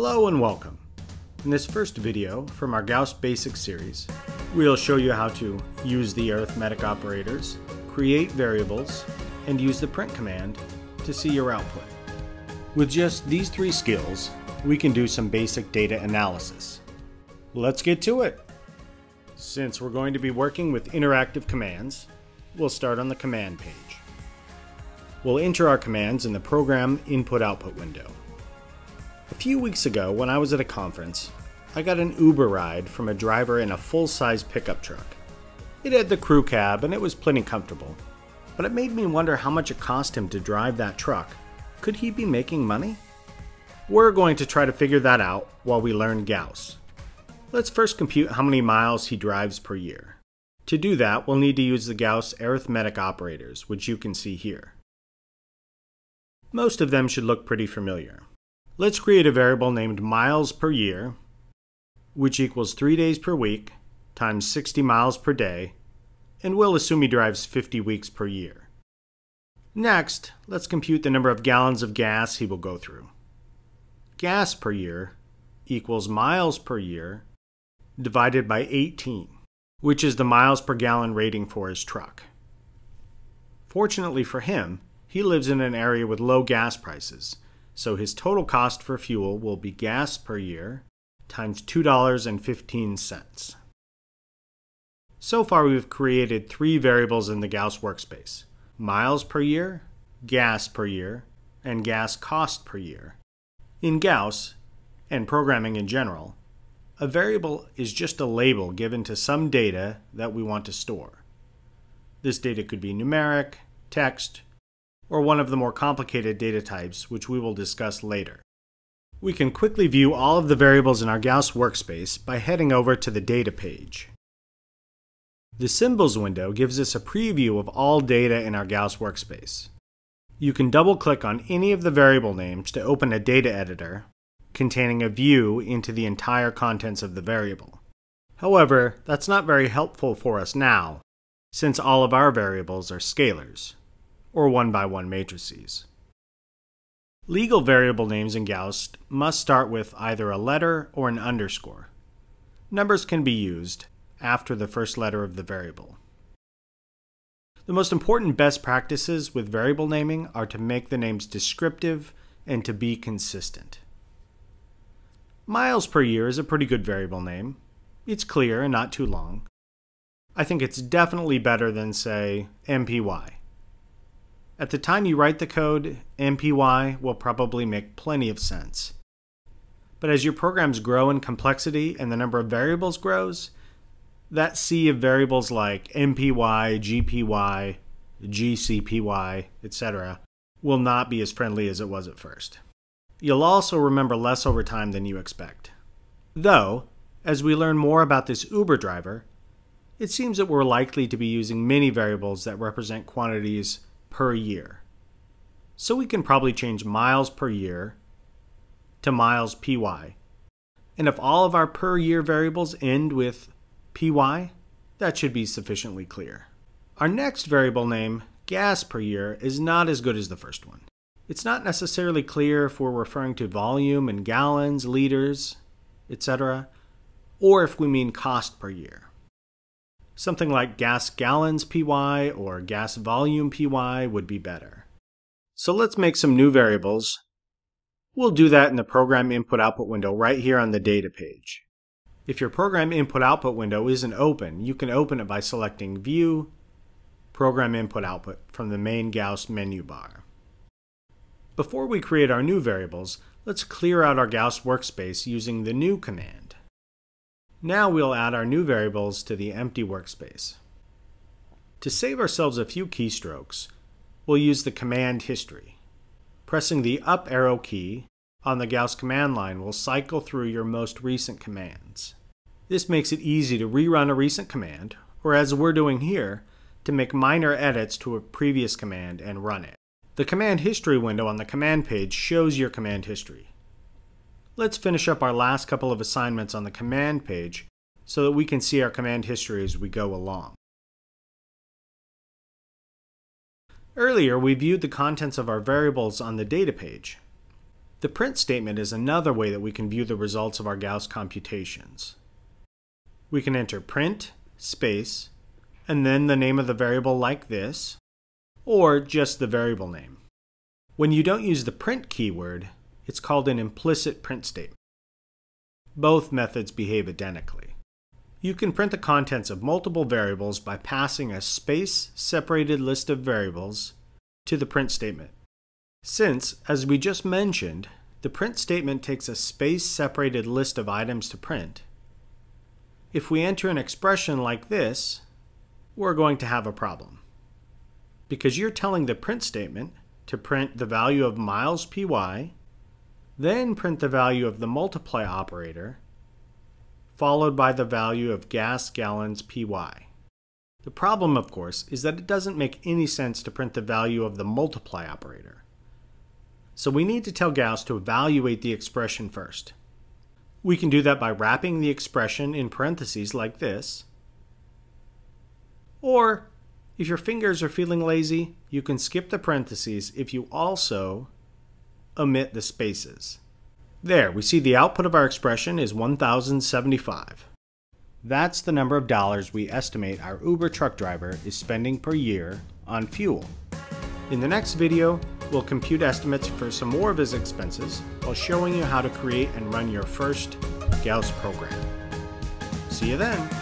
Hello and welcome. In this first video from our Gauss Basics series, we'll show you how to use the arithmetic operators, create variables, and use the print command to see your output. With just these three skills, we can do some basic data analysis. Let's get to it! Since we're going to be working with interactive commands, we'll start on the command page. We'll enter our commands in the Program Input-Output window. A few weeks ago, when I was at a conference, I got an Uber ride from a driver in a full-size pickup truck. It had the crew cab and it was plenty comfortable, but it made me wonder how much it cost him to drive that truck. Could he be making money? We're going to try to figure that out while we learn Gauss. Let's first compute how many miles he drives per year. To do that, we'll need to use the Gauss arithmetic operators, which you can see here. Most of them should look pretty familiar. Let's create a variable named miles per year, which equals 3 days per week times 60 miles per day, and we'll assume he drives 50 weeks per year. Next, let's compute the number of gallons of gas he will go through. Gas per year equals miles per year divided by 18, which is the miles per gallon rating for his truck. Fortunately for him, he lives in an area with low gas prices, so his total cost for fuel will be gas per year times $2.15. So far we've created three variables in the Gauss workspace. Miles per year, gas per year, and gas cost per year. In Gauss, and programming in general, a variable is just a label given to some data that we want to store. This data could be numeric, text, or one of the more complicated data types, which we will discuss later. We can quickly view all of the variables in our Gauss workspace by heading over to the Data page. The Symbols window gives us a preview of all data in our Gauss workspace. You can double-click on any of the variable names to open a data editor containing a view into the entire contents of the variable. However, that's not very helpful for us now, since all of our variables are scalars or one by one matrices. Legal variable names in Gauss must start with either a letter or an underscore. Numbers can be used after the first letter of the variable. The most important best practices with variable naming are to make the names descriptive and to be consistent. Miles per year is a pretty good variable name. It's clear and not too long. I think it's definitely better than, say, MPY. At the time you write the code, MPY will probably make plenty of sense. But as your programs grow in complexity and the number of variables grows, that sea of variables like MPY, GPY, GCPY, etc., will not be as friendly as it was at first. You'll also remember less over time than you expect. Though, as we learn more about this Uber driver, it seems that we're likely to be using many variables that represent quantities per year. So we can probably change miles per year to miles py. And if all of our per year variables end with py, that should be sufficiently clear. Our next variable name, gas per year, is not as good as the first one. It's not necessarily clear if we're referring to volume in gallons, liters, etc., or if we mean cost per year. Something like gas gallons PY or gas volume PY would be better. So let's make some new variables. We'll do that in the program input output window right here on the data page. If your program input output window isn't open, you can open it by selecting View, Program Input Output from the main Gauss menu bar. Before we create our new variables, let's clear out our Gauss workspace using the New command. Now we'll add our new variables to the empty workspace. To save ourselves a few keystrokes, we'll use the command history. Pressing the up arrow key on the Gauss command line will cycle through your most recent commands. This makes it easy to rerun a recent command, or as we're doing here, to make minor edits to a previous command and run it. The command history window on the command page shows your command history. Let's finish up our last couple of assignments on the command page so that we can see our command history as we go along. Earlier, we viewed the contents of our variables on the data page. The print statement is another way that we can view the results of our Gauss computations. We can enter print, space, and then the name of the variable like this, or just the variable name. When you don't use the print keyword, it's called an implicit print statement. Both methods behave identically. You can print the contents of multiple variables by passing a space-separated list of variables to the print statement. Since, as we just mentioned, the print statement takes a space-separated list of items to print, if we enter an expression like this, we're going to have a problem. Because you're telling the print statement to print the value of miles py, then print the value of the multiply operator, followed by the value of gas gallons py. The problem, of course, is that it doesn't make any sense to print the value of the multiply operator. So we need to tell Gauss to evaluate the expression first. We can do that by wrapping the expression in parentheses like this. Or, if your fingers are feeling lazy, you can skip the parentheses if you also omit the spaces. There, we see the output of our expression is 1075. That's the number of dollars we estimate our Uber truck driver is spending per year on fuel. In the next video, we'll compute estimates for some more of his expenses while showing you how to create and run your first Gauss program. See you then!